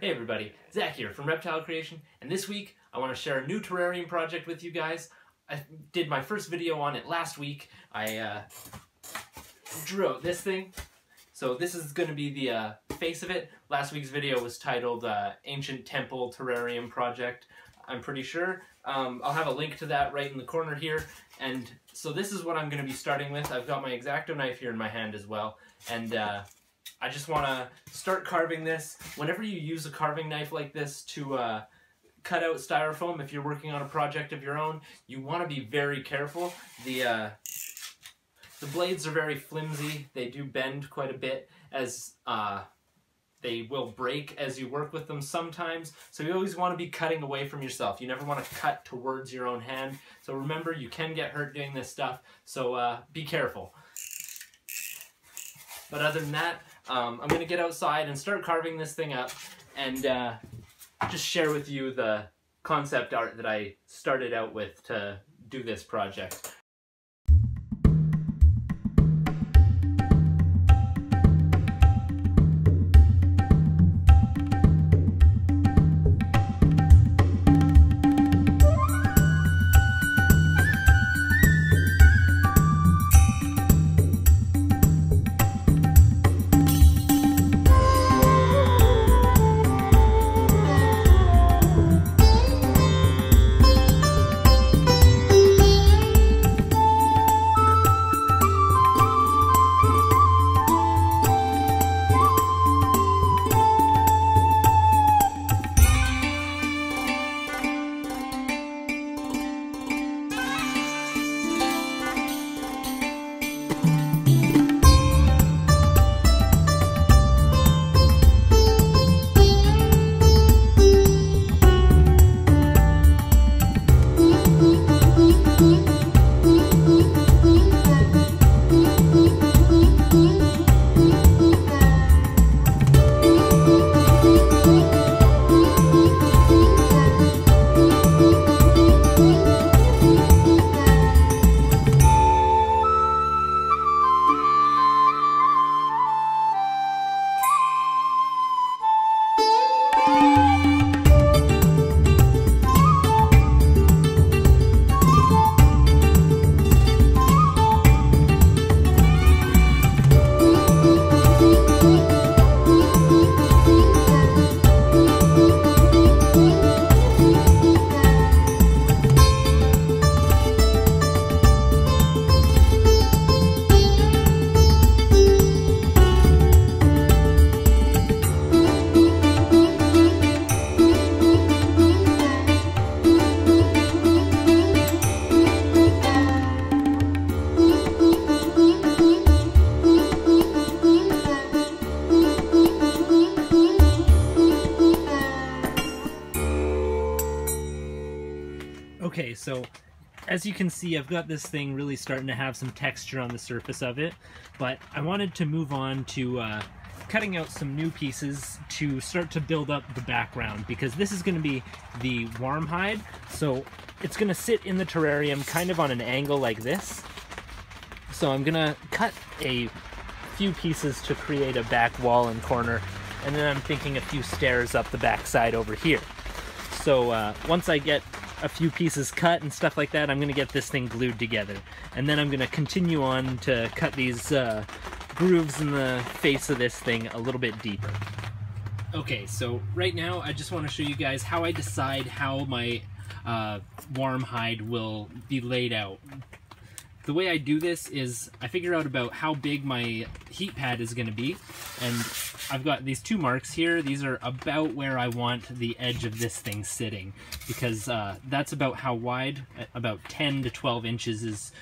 Hey everybody, Zac here from Reptile Creation, and this week I want to share a new terrarium project with you guys. I did my first video on it last week. I uh, drew out this thing. So this is going to be the uh, face of it. Last week's video was titled uh, Ancient Temple Terrarium Project, I'm pretty sure. Um, I'll have a link to that right in the corner here. And so this is what I'm going to be starting with. I've got my X-Acto knife here in my hand as well. And uh, I just want to start carving this. Whenever you use a carving knife like this to uh, cut out styrofoam, if you're working on a project of your own, you want to be very careful. The, uh, the blades are very flimsy. They do bend quite a bit as uh, they will break as you work with them sometimes. So you always want to be cutting away from yourself. You never want to cut towards your own hand. So remember, you can get hurt doing this stuff. So uh, be careful. But other than that, um, I'm going to get outside and start carving this thing up and uh, just share with you the concept art that I started out with to do this project. So as you can see, I've got this thing really starting to have some texture on the surface of it, but I wanted to move on to uh, cutting out some new pieces to start to build up the background because this is going to be the warm hide, so it's going to sit in the terrarium kind of on an angle like this. So I'm going to cut a few pieces to create a back wall and corner, and then I'm thinking a few stairs up the back side over here. So uh, once I get a few pieces cut and stuff like that, I'm going to get this thing glued together. And then I'm going to continue on to cut these uh, grooves in the face of this thing a little bit deeper. Okay, so right now I just want to show you guys how I decide how my uh, warm hide will be laid out. The way I do this is I figure out about how big my heat pad is going to be and I've got these two marks here. These are about where I want the edge of this thing sitting because uh, that's about how wide, about 10 to 12 inches is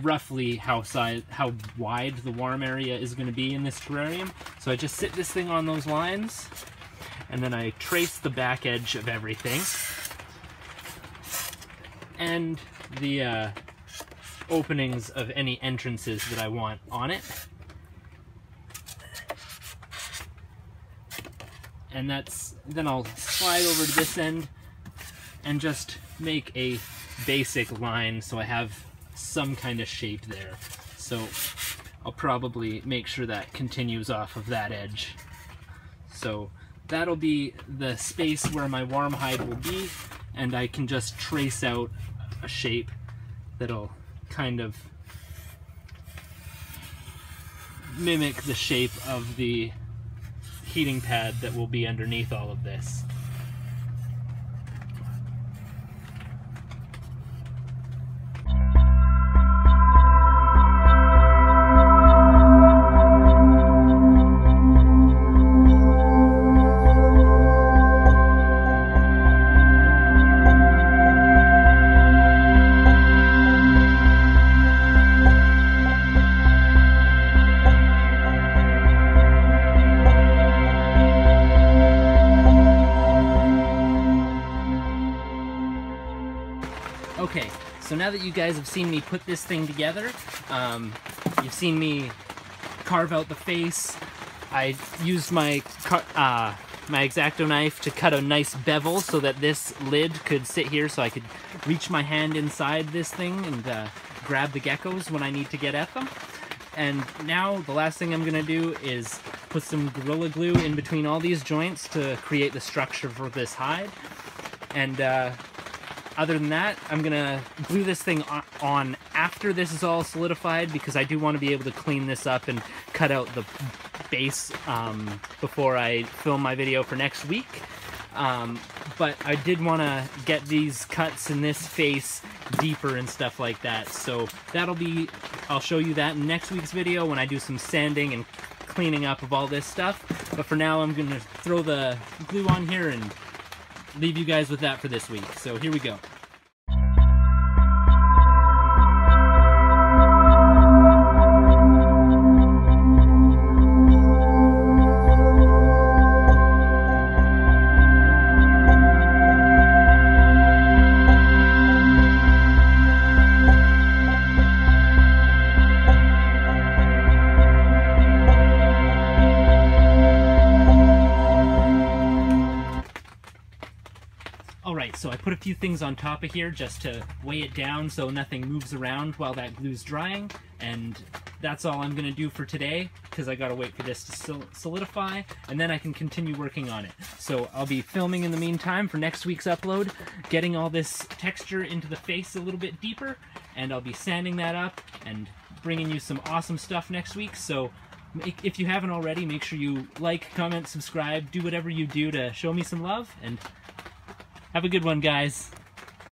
roughly how size, how wide the warm area is going to be in this terrarium. So I just sit this thing on those lines and then I trace the back edge of everything and the uh, openings of any entrances that I want on it. And that's, then I'll slide over to this end and just make a basic line so I have some kind of shape there. So I'll probably make sure that continues off of that edge. So that'll be the space where my warm hide will be and I can just trace out a shape that'll kind of mimic the shape of the heating pad that will be underneath all of this. Now that you guys have seen me put this thing together, um, you've seen me carve out the face. I used my uh, my X-Acto knife to cut a nice bevel so that this lid could sit here so I could reach my hand inside this thing and uh, grab the geckos when I need to get at them. And now the last thing I'm gonna do is put some Gorilla Glue in between all these joints to create the structure for this hide. And uh, other than that, I'm gonna glue this thing on after this is all solidified because I do want to be able to clean this up and cut out the base um, before I film my video for next week. Um, but I did want to get these cuts in this face deeper and stuff like that. So that'll be, I'll show you that in next week's video when I do some sanding and cleaning up of all this stuff. But for now, I'm going to throw the glue on here and leave you guys with that for this week. So here we go. Put a few things on top of here just to weigh it down so nothing moves around while that glue's drying, and that's all I'm going to do for today, because I gotta wait for this to solidify, and then I can continue working on it. So I'll be filming in the meantime for next week's upload, getting all this texture into the face a little bit deeper, and I'll be sanding that up and bringing you some awesome stuff next week, so if you haven't already, make sure you like, comment, subscribe, do whatever you do to show me some love, and have a good one, guys.